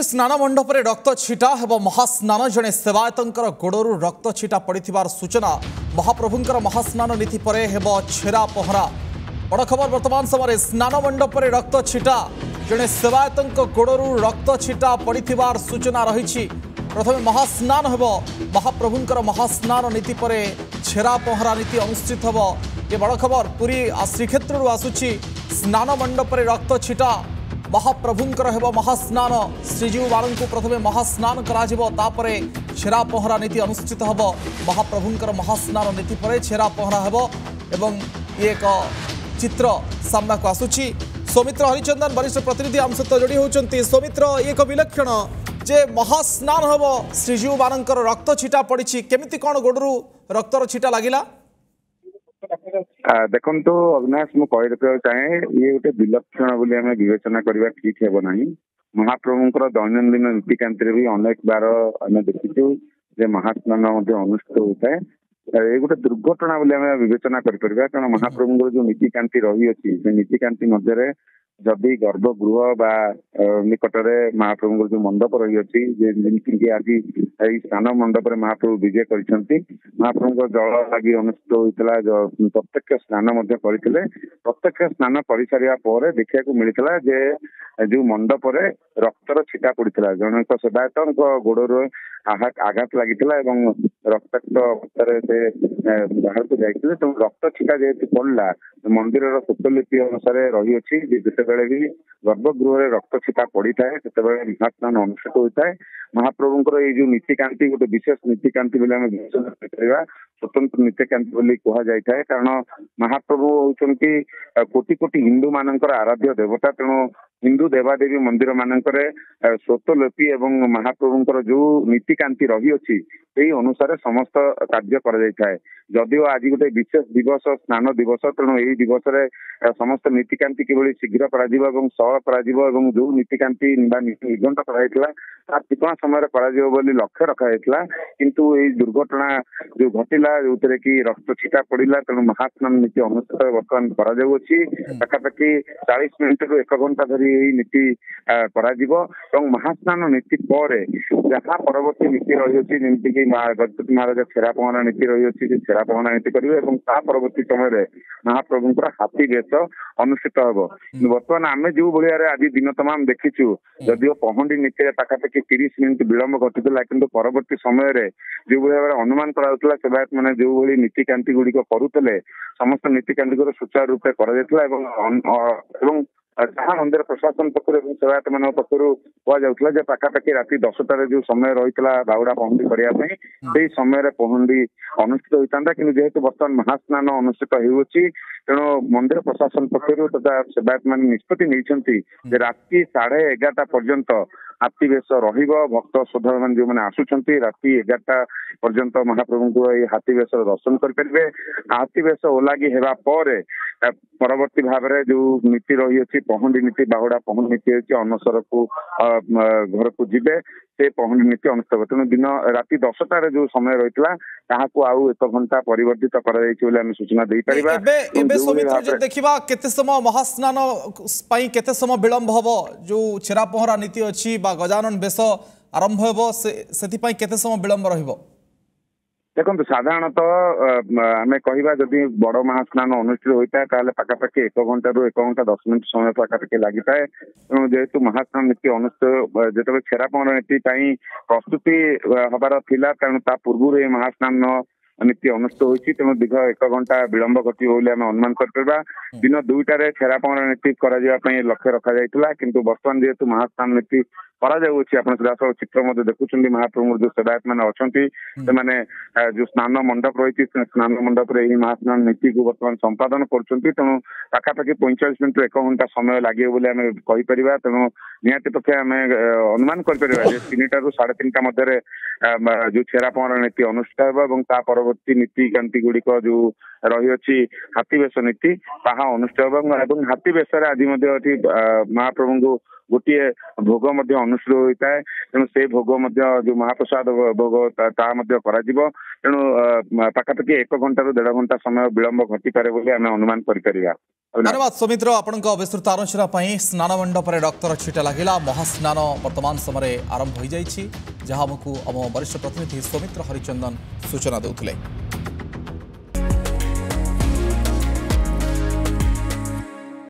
ଶକ୍ତି ସ୍ନାନ ମଣ୍ଡପରେ ରକ୍ତ ଛିଟା ହେବ ମହାସ୍ନାନ ଜଣେ ସେବାୟତଙ୍କର ଗୋଡ଼ରୁ ରକ୍ତ ଛିଟା ପଡ଼ିଥିବାର ସୂଚନା ମହାପ୍ରଭୁଙ୍କର ମହାସ୍ନାନ ନୀତି ପରେ ହେବ ଛେରା ପହରା ବଡ଼ ଖବର ବର୍ତ୍ତମାନ ସମୟରେ ସ୍ନାନ ମଣ୍ଡପରେ ରକ୍ତ ଛିଟା ଜଣେ ସେବାୟତଙ୍କ ଗୋଡ଼ରୁ ରକ୍ତ ଛିଟା ପଡ଼ିଥିବାର ସୂଚନା ରହିଛି ପ୍ରଥମେ ମହାସ୍ନାନ ହେବ ମହାପ୍ରଭୁଙ୍କର ମହାସ୍ନାନ ନୀତି ପରେ ଛେରା ପହଁରା ନୀତି ଅନୁଷ୍ଠିତ ହେବ ଏ ବଡ଼ ଖବର ପୁରୀ ଶ୍ରୀକ୍ଷେତ୍ରରୁ ଆସୁଛି ସ୍ନାନ ମଣ୍ଡପରେ ରକ୍ତ ଛିଟା ମହାପ୍ରଭୁଙ୍କର ହେବ ମହାସ୍ନାନ ଶ୍ରୀଜୀଉମାନଙ୍କୁ ପ୍ରଥମେ ମହାସ୍ନାନ କରାଯିବ ତାପରେ ଛେରା ପହଁରା ନୀତି ଅନୁଷ୍ଠିତ ହେବ ମହାପ୍ରଭୁଙ୍କର ମହାସ୍ନାନ ନୀତି ପରେ ଛେରା ପହଁରା ହେବ ଏବଂ ଇଏ ଏକ ଚିତ୍ର ସାମ୍ନାକୁ ଆସୁଛି ସୌମିତ୍ର ହରିଚନ୍ଦନ ବରିଷ୍ଠ ପ୍ରତିନିଧି ଆମ ସହିତ ଯୋଡ଼ି ହେଉଛନ୍ତି ସୌମିତ୍ର ଇଏ ଏକ ବିଲକ୍ଷଣ ଯେ ମହାସ୍ନାନ ହେବ ଶ୍ରୀଜୀଉମାନଙ୍କର ରକ୍ତ ଛିଟା ପଡ଼ିଛି କେମିତି କ'ଣ ଗୋଡ଼ରୁ ରକ୍ତର ଛିଟା ଲାଗିଲା ଦେଖନ୍ତୁ ଅବିନାଶ ମୁଁ କହିଦେବାକୁ ଚାହେଁ ଇଏ ଗୋଟେ ବିଲକ୍ଷଣ ବୋଲି ଆମେ ବିବେଚନା କରିବା ଠିକ ହେବ ନାହିଁ ମହାପ୍ରଭୁଙ୍କର ଦୈନନ୍ଦିନ ନୀତିକାନ୍ତିରେ ବି ଅନେକ ବାର ଆମେ ଦେଖିଛୁ ଯେ ମହାସ୍ନାନ ମଧ୍ୟ ଅନୁଷ୍ଠିତ ହୋଇଥାଏ ଏ ଗୋଟେ ଦୁର୍ଘଟଣା ବୋଲି ଆମେ ବିବେଚନା କରିପାରିବା କାରଣ ମହାପ୍ରଭୁଙ୍କର ଯୋଉ ନୀତିକାନ୍ତି ରହିଅଛି ସେ ନୀତିକାନ୍ତି ମଧ୍ୟରେ ଯଦି ଗର୍ଭଗୃହ ବା ନିକଟରେ ମହାପ୍ରଭୁଙ୍କର ଯୋଉ ମଣ୍ଡପ ରହିଅଛି ଯେମିତିକି ଆଜି ଏଇ ସ୍ଥାନ ମଣ୍ଡପରେ ମହାପ୍ରଭୁ ବିଜେ କରିଛନ୍ତି ମହାପ୍ରଭୁଙ୍କ ଜଳ ଲାଗି ଅନୁଷ୍ଠିତ ହୋଇଥିଲା ପ୍ରତ୍ୟକ୍ଷ ସ୍ନାନ ମଧ୍ୟ କରିଥିଲେ ପ୍ରତ୍ୟକ୍ଷ ସ୍ନାନ କରିସାରିବା ପରେ ଦେଖିବାକୁ ମିଳିଥିଲା ଯେ ଯୋଉ ମଣ୍ଡପରେ ରକ୍ତର ଛିଟା ପଡିଥିଲା ଜଣଙ୍କ ସେବାୟତଙ୍କ ଗୋଡରୁ ଆଘାତ ଲାଗିଥିଲା ଏବଂ ରକ୍ତାକ୍ତ ଅବସ୍ଥାରେ ସେ ବାହାରକୁ ଯାଇଥିଲେ ତେଣୁ ରକ୍ତ ଛିଟା ଯେହେତୁ ପଡିଲା ମନ୍ଦିରର ସ୍ୱତ୍ୱଲିପି ଅନୁସାରେ ରହିଅଛି ଯେ ଯେତେବେଳେ ବି ଗର୍ଭଗୃହରେ ରକ୍ତ ଛିଟା ପଡିଥାଏ ସେତେବେଳେ ମହାସ୍ନାନ ଅନୁଷ୍ଠିତ ହୋଇଥାଏ ମହାପ୍ରଭୁଙ୍କର ଏଇ ଯୋଉ ନୀତିକାନ୍ତି ଗୋଟେ ବିଶେଷ ନୀତିକାନ୍ତି ବୋଲି ଆମେ ବିବେଚନା କରିପାରିବା ସ୍ୱତନ୍ତ୍ର ନୀତିକାନ୍ତି ବୋଲି କୁହାଯାଇଥାଏ କାରଣ ମହାପ୍ରଭୁ ହେଉଛନ୍ତି କୋଟି କୋଟି ହିନ୍ଦୁ ମାନଙ୍କର ଆରାଧ୍ୟ ଦେବତା ତେଣୁ ହିନ୍ଦୁ ଦେବାଦେବୀ ମନ୍ଦିର ମାନଙ୍କରେ ସ୍ୱତଲିପି ଏବଂ ମହାପ୍ରଭୁଙ୍କର ଯୋଉ ନୀତିକାନ୍ତି ରହିଅଛି ସେଇ ଅନୁସାରେ ସମସ୍ତ କାର୍ଯ୍ୟ କରାଯାଇଥାଏ ଯଦିଓ ଆଜି ଗୋଟେ ବିଶେଷ ଦିବସ ସ୍ନାନ ଦିବସ ତେଣୁ ଏହି ଦିବସରେ ସମସ୍ତ ନୀତିକାନ୍ତି କିଭଳି ଶୀଘ୍ର କରାଯିବ ଏବଂ ସରଳ କରାଯିବ ଏବଂ ଯୋଉ ନୀତିକାନ୍ତି ବା ନୀତି କରାଯାଇଥିଲା ତାହା ଠିକଣା ସମୟରେ କରାଯିବ ବୋଲି ଲକ୍ଷ୍ୟ ରଖାଯାଇଥିଲା କିନ୍ତୁ ଏହି ଦୁର୍ଘଟଣା ଯୋଉ ଘଟିଲା ଯୋଉଥିରେ କି ରକ୍ତ ଛିଟା ପଡିଲା ତେଣୁ ମହାସ୍ନାନ ନୀତି ଅନୁଷ୍ଠିତ ବର୍ତ୍ତମାନ କରାଯାଉଅଛି ପାଖାପାଖି ଚାଳିଶ ମିନିଟରୁ ଏକ ଘଣ୍ଟା ଧରି ଏହି ନୀତି କରାଯିବ ଏବଂ ମହାସ୍ନାନ ନୀତି ପରେ ଯାହା ପରବର୍ତ୍ତୀ ନୀତି ରହିଅଛି ଯେମିତିକି ଗଜପତି ମହାରାଜ ଛେରା ନୀତି ରହିଅଛି ସେ ଆପଣମାନେ ଏମିତି କରିବେ ଏବଂ ତା ପରବର୍ତ୍ତୀ ସମୟରେ ମହାପ୍ରଭୁଙ୍କର ହାତୀ ବେଶ ଅନୁଷ୍ଠିତ ହେବ କିନ୍ତୁ ବର୍ତ୍ତମାନ ଆମେ ଯୋଉ ଭଳିଆରେ ଆଜି ଦିନ ତମାମ ଦେଖିଛୁ ଯଦିଓ ପହଣ୍ଡି ନୀତିରେ ପାଖାପାଖି ତିରିଶ ମିନିଟ୍ ବିଳମ୍ବ ଘଟିଥିଲା କିନ୍ତୁ ପରବର୍ତ୍ତୀ ସମୟରେ ଯୋଉଭଳି ଭାବରେ ଅନୁମାନ କରାଯାଉଥିଲା ସେବାୟତ ମାନେ ଯୋଉଭଳି ନୀତିକାନ୍ତି ଗୁଡିକ କରୁଥିଲେ ସମସ୍ତ ନୀତିକାନ୍ତି ଗୁଡିକ ସୁଚାରୁ ରୂପେ କରାଯାଇଥିଲା ଏବଂ ଏବଂ ଯାହା ମନ୍ଦିର ପ୍ରଶାସନ ପକ୍ଷରୁ ଏବଂ ସେବାୟତମାନଙ୍କ ପକ୍ଷରୁ କୁହାଯାଉଥିଲା ଯେ ପାଖାପାଖି ରାତି ଦଶଟାରେ ଯୋଉ ସମୟ ରହିଥିଲା ବାହୁଡା ପହଣ୍ଡି କରିବା ପାଇଁ ସେଇ ସମୟରେ ପହଣ୍ଡି ଅନୁଷ୍ଠିତ ହୋଇଥାନ୍ତା କିନ୍ତୁ ଯେହେତୁ ବର୍ତ୍ତମାନ ମହାସ୍ନାନ ଅନୁଷ୍ଠିତ ହେଉଅଛି ତେଣୁ ମନ୍ଦିର ପ୍ରଶାସନ ପକ୍ଷରୁ ତଥା ସେବାୟତମାନେ ନିଷ୍ପତ୍ତି ନେଇଛନ୍ତି ଯେ ରାତି ସାଢେ ଏଗାରଟା ପର୍ଯ୍ୟନ୍ତ ହାତୀ ବେଶ ରହିବ ଭକ୍ତ ଶ୍ରଦ୍ଧାଳୁମାନେ ଯେଉଁମାନେ ଆସୁଛନ୍ତି ରାତି ଏଗାରଟା ପର୍ଯ୍ୟନ୍ତ ମହାପ୍ରଭୁଙ୍କୁ ଏହି ହାତୀ ବେଶର ଦର୍ଶନ କରିପାରିବେ ହାତୀ ବେଶ ଓଲାଗି ହେବା ପରେ ପରବର୍ତ୍ତୀ ଭାବରେ ଯୋଉ ନୀତି ରହିଅଛି ପହଣ୍ଡି ନୀତି ବାହୁଡା ପହଣ୍ଡି ନୀତି ହେଉଛି ଅନସରକୁ ଘରକୁ ଯିବେ ସେ ପହଣ୍ଡି ନୀତି ଅନୁଷ୍ଠିତ ହେବ ତେଣୁ ଦିନ ରାତି ଦଶଟାରେ ଯୋଉ ସମୟ ରହିଥିଲା ତାହାକୁ ଆଉ ଏକ ଘଣ୍ଟା ପରିବର୍ତ୍ତିତ କରାଯାଇଛି ବୋଲି ଆମେ ସୂଚନା ଦେଇପାରିବା ଏବେ ସୌମିତ୍ର ଦେଖିବା କେତେ ସମୟ ମହାସ୍ନାନ ପାଇଁ କେତେ ସମୟ ବିଳମ୍ବ ହେବ ଯୋଉ ଛେରା ପହଁରା ନୀତି ଅଛି ବା ଗଜାନନ ବେଶ ଆରମ୍ଭ ହେବ ସେଥିପାଇଁ କେତେ ସମୟ ବିଳମ୍ବ ରହିବ ଦେଖନ୍ତୁ ସାଧାରଣତଃ ଆମେ କହିବା ଯଦି ବଡ ମହାସ୍ନାନ ଅନୁଷ୍ଠିତ ହୋଇଥାଏ ତାହେଲେ ପାଖାପାଖି ଏକ ଘଣ୍ଟାରୁ ଏକ ଘଣ୍ଟା ଦଶ ମିନିଟ୍ ସମୟ ପାଖାପାଖି ଲାଗିଥାଏ ତେଣୁ ଯେହେତୁ ମହାସ୍ନାନ ନୀତି ଅନୁଷ୍ଠିତ ଯେତେବେଳେ ଛେରା ପହଁରା ନୀତି ପାଇଁ ପ୍ରସ୍ତୁତି ହବାର ଥିଲା ତେଣୁ ତା ପୂର୍ବରୁ ଏହି ମହାସ୍ନାନ ନୀତି ଅନୁଷ୍ଠିତ ହୋଇଛି ତେଣୁ ଦୀର୍ଘ ଏକ ଘଣ୍ଟା ବିଳମ୍ବ ଘଟିବ ବୋଲି ଆମେ ଅନୁମାନ କରିପାରିବା ଦିନ ଦୁଇଟାରେ ଛେରା ପହଁରା ନୀତି କରାଯିବା ପାଇଁ ଲକ୍ଷ୍ୟ ରଖାଯାଇଥିଲା କିନ୍ତୁ ବର୍ତ୍ତମାନ ଯେହେତୁ ମହାସ୍ନାନ ନୀତି କରାଯାଉଛି ଆପଣ ସଦାସ ଚିତ୍ର ମଧ୍ୟ ଦେଖୁଛନ୍ତି ମହାପ୍ରଭୁଙ୍କର ଯୋଉ ସେବାୟତମାନେ ଅଛନ୍ତି ସେମାନେ ଯୋଉ ସ୍ନାନ ମଣ୍ଡପ ରହିଛି ସ୍ନାନ ମଣ୍ଡପରେ ଏହି ମହାସ୍ନାନ ନୀତିକୁ ବର୍ତ୍ତମାନ ସମ୍ପାଦନ କରୁଛନ୍ତି ତେଣୁ ପାଖାପାଖି ପଇଁଚାଳିଶ ମିନିଟରୁ ଏକ ଘଣ୍ଟା ସମୟ ଲାଗିବ ବୋଲି ଆମେ କହିପାରିବା ତେଣୁ ନିହାତି ପକ୍ଷେ ଆମେ ଅନୁମାନ କରିପାରିବା ଯେ ତିନିଟାରୁ ସାଢେ ତିନିଟା ମଧ୍ୟରେ ଯୋଉ ଛେରା ପହଁରା ନୀତି ଅନୁଷ୍ଠିତ ହେବ ଏବଂ ତା ପରବର୍ତ୍ତୀ ନୀତିକାନ୍ତି ଗୁଡିକ ଯୋଉ ରହିଅଛି ହାତୀ ବେଶ ନୀତି ତାହା ଅନୁଷ୍ଠିତ ହେବ ଏବଂ ହାତୀ ବେଶରେ ଆଜି ମଧ୍ୟ ଏଠି ମହାପ୍ରଭୁଙ୍କୁ ଗୋଟିଏ ଭୋଗ ମଧ୍ୟ ଅନୁଷ୍ଠିତ ହୋଇଥାଏ ତେଣୁ ସେ ଭୋଗ ମଧ୍ୟ ଯୋଉ ମହାପ୍ରସାଦ ଭୋଗ ତାହା ମଧ୍ୟ କରାଯିବ ତେଣୁ ପାଖାପାଖି ଏକ ଘଣ୍ଟାରୁ ଦେଢ ଘଣ୍ଟା ସମୟ ବିଳମ୍ବ ଘଟିପାରେ ବୋଲି ଆମେ ଅନୁମାନ କରିପାରିବା ଧନ୍ୟବାଦ ସୌମିତ୍ର ଆପଣଙ୍କ ବିସ୍ତୃତ ଆଲୋଚନା ପାଇଁ ସ୍ନାନ ମଣ୍ଡପରେ ରକ୍ତର ଛିଟା ଲାଗିଲା ମହାସ୍ନାନ ବର୍ତ୍ତମାନ ସମୟରେ ଆରମ୍ଭ ହୋଇଯାଇଛି ଯାହା ଆମକୁ ଆମ ବରିଷ୍ଠ ପ୍ରତିନିଧି ସୌମିତ୍ର ହରିଚନ୍ଦନ ସୂଚନା ଦେଉଥିଲେ